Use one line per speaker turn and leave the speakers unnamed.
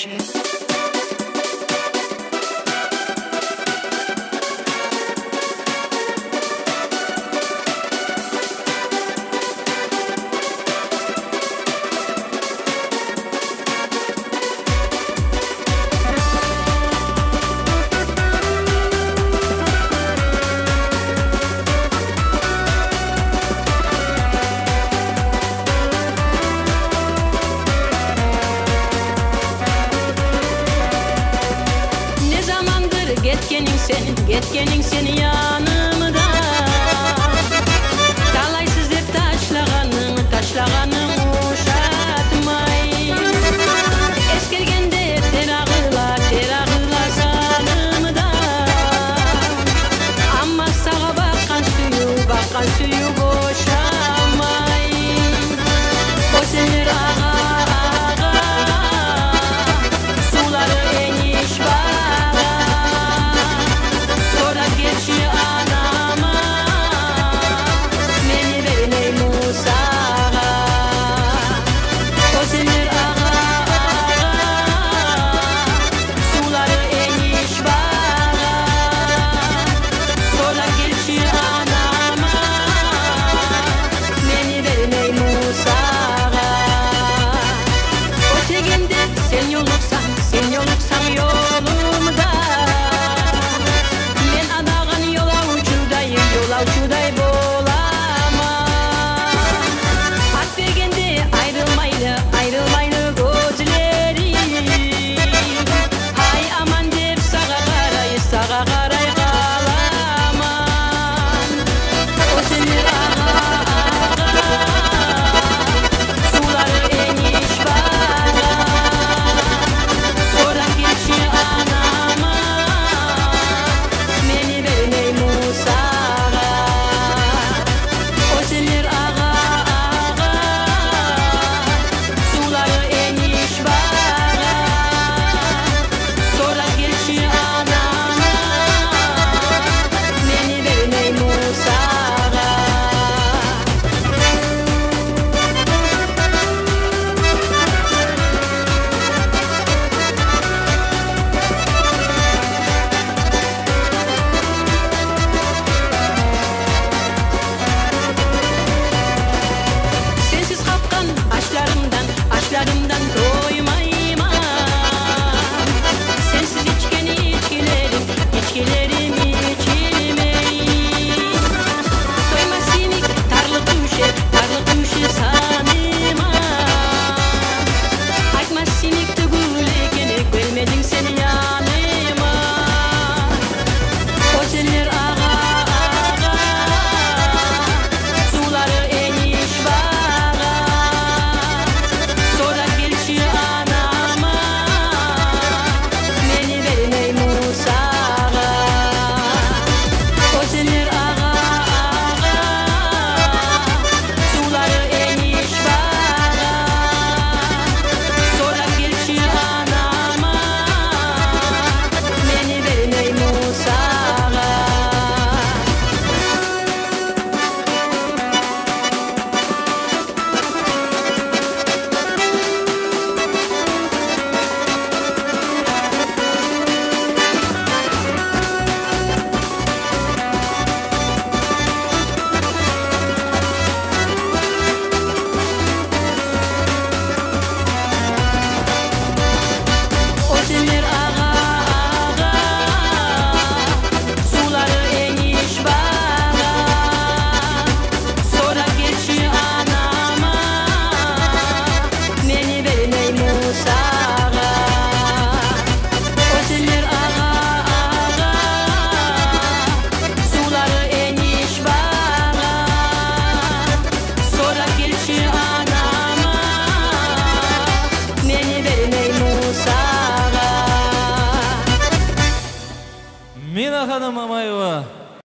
shit. Getkenin senin, getkenin senin yanı நம்ம